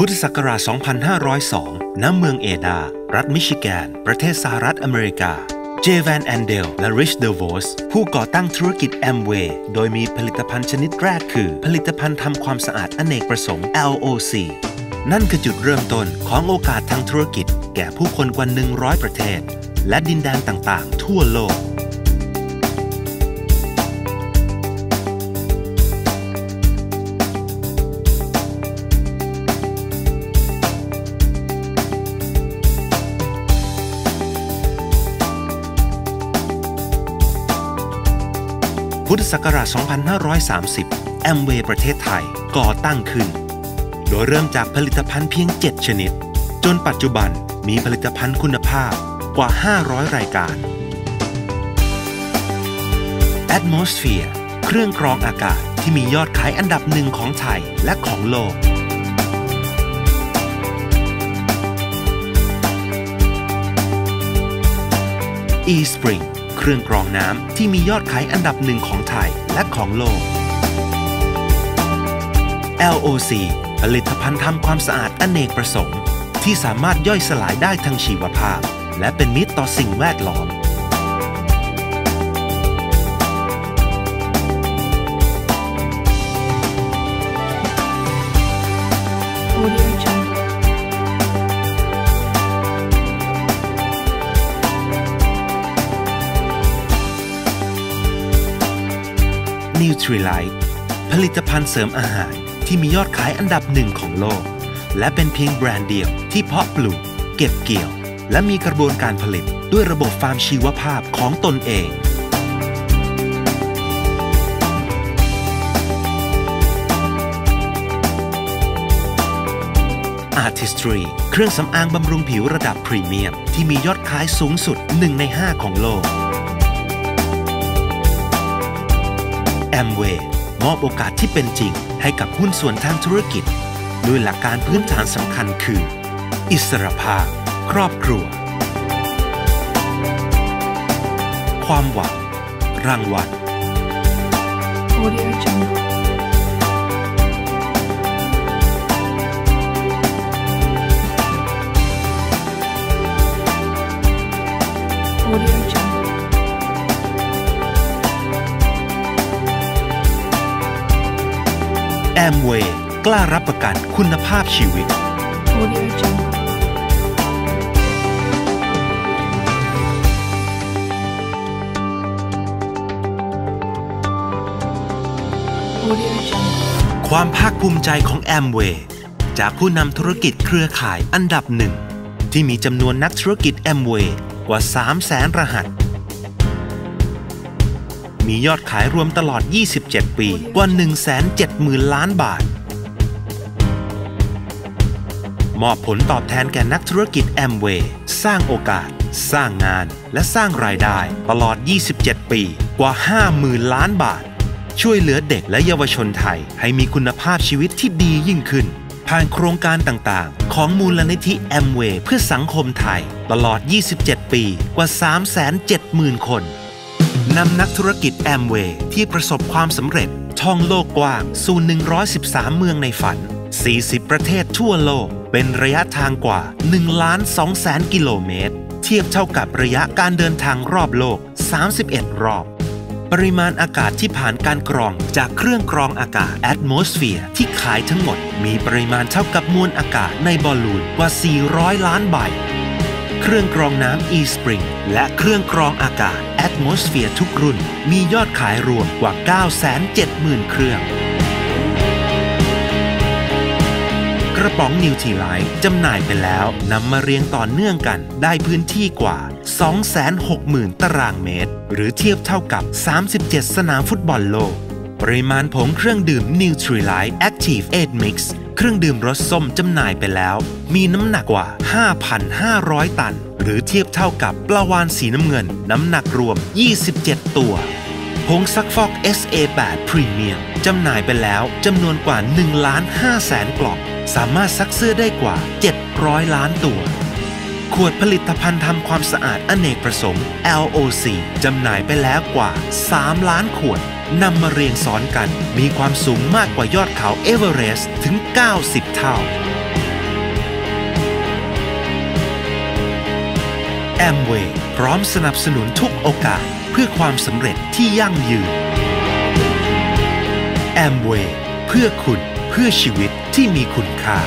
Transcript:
พุทธศักราช 2502 ณ เมืองเอดา รัฐมิชิแกน ประเทศสหรัฐอเมริกา เจแวนแอนเดล และริชเดวอสผู้ก่อตั้งธุรกิจแอมเวย์โดยมีผลิตภัณฑ์ชนิดแรกคือ ผลิตภัณฑ์ทำความสะอาดอเนกประสงค์ LOC นั่นคือจุดเริ่มต้นของโอกาสทางธุรกิจ แก่ผู้คนกว่า 100 ประเทศ และดินแดนต่างๆ ทั่วโลก พุทธศักราช 2530 แอมเวย์ประเทศไทยก่อตั้งขึ้น โดยเริ่มจากผลิตภัณฑ์เพียง 7 ชนิด จนปัจจุบันมีผลิตภัณฑ์คุณภาพกว่า 500 รายการ Atmosphere เครื่องกรองอากาศที่มียอดขายอันดับหนึ่งของไทยและของโลก eSpring เครื่องกรองน้ำที่มียอดขายอันดับหนึ่งของไทยและของโลก LOC ผลิตภัณฑ์ทำความสะอาดอเนกประสงค์ ที่สามารถย่อยสลายได้ทั้งชีวภาพ และเป็นมิตรต่อสิ่งแวดล้อม Nutrilite ผลิตภัณฑ์เสริมอาหารที่มียอดขายอันดับหนึ่งของโลก และเป็นเพียงแบรนด์เดียวที่เพาะปลูก เก็บเกี่ยว และมีกระบวนการผลิตด้วยระบบฟาร์มชีวภาพของตนเอง Artistry เครื่องสำอางบำรุงผิวระดับพรีเมียม ที่มียอดขายสูงสุด 1 ใน 5 ของโลก อมเวย์มอบโอกาสที่เป็นจริงให้กับหุ้นส่วนทางธุรกิจด้วยหลักการพื้นฐานสำคัญคือ อิสรภาพ ครอบครัว ความหวังรางวัล Audio Jungle. แอมเวย์กล้ารับประกันคุณภาพชีวิต ความภาคภูมิใจของแอมเวย์จากผู้นำธุรกิจเครือข่ายอันดับหนึ่ง ที่มีจำนวนนักธุรกิจแอมเวย์กว่า 3 0 0แสนรหัส มียอดขายรวมตลอด 27 ปีกว่า 170,000 ล้านบาท มอบผลตอบแทนแก่นักธุรกิจแอมเวย์สร้างโอกาส สร้างงาน และสร้างรายได้ ตลอด 27 ปีกว่า 50,000 ล้านบาท ช่วยเหลือเด็กและเยาวชนไทยให้มีคุณภาพชีวิตที่ดียิ่งขึ้น ผ่านโครงการต่างๆ ของมูลนิธิแอมเวย์เพื่อสังคมไทย ตลอด 27 ปีกว่า 370,000 คน นำนักธุรกิจแอมเวย์ที่ประสบความสำเร็จท่องโลกกว้างสู่ 113 เมืองในฝัน 40 ประเทศทั่วโลก เป็นระยะทางกว่า1ล้าน2แสนกิโลเมตร เทียบเท่ากับระยะการเดินทางรอบโลก 31 รอบ ปริมาณอากาศที่ผ่านการกรองจากเครื่องกรองอากาศ Atmosphere ที่ขายทั้งหมด มีปริมาณเท่ากับมวลอากาศในบอลลูนกว่า 400 ล้านใบ เครื่องกรองน้ำ eSpring และเครื่องกรองอากาศ Atmosphere ทุกรุ่น มียอดขายรวมกว่า 970,000 เครื่อง กระป๋องนิวทีไลท์จำหน่ายไปแล้วนำมาเรียงต่อเนื่องกันได้พื้นที่กว่า 260,000 ตารางเมตร หรือเทียบเท่ากับ 37 สนามฟุตบอลโลก ปริมาณผงเครื่องดื่ม Nutrilite Active 8 Mix เครื่องดื่มรสส้มจำหน่ายไปแล้ว มีน้ำหนักกว่า 5,500 ตัน หรือเทียบเท่ากับปลาวานสีน้ำเงิน น้ำหนักรวม 27 ตัวผงซักฟอก SA8 Premium จำหน่ายไปแล้วจำนวนกว่า1ล้าน5แสนกล่อง สามารถซักเสื้อได้กว่า 700 ล้านตัว ขวดผลิตภัณฑ์ทำความสะอาดอเนกประสงค์ LOC จำหน่ายไปแล้วกว่า 3 ล้านขวด นำมาเรียงสอนกันมีความสูงมากกว่ายอดเขาเอเวอเรสต์ถึง 90 เท่า แอมเวย์พร้อมสนับสนุนทุกโอกาสเพื่อความสำเร็จที่ยั่งยืน แอมเวย์เพื่อคุณเพื่อชีวิตที่มีคุณค่า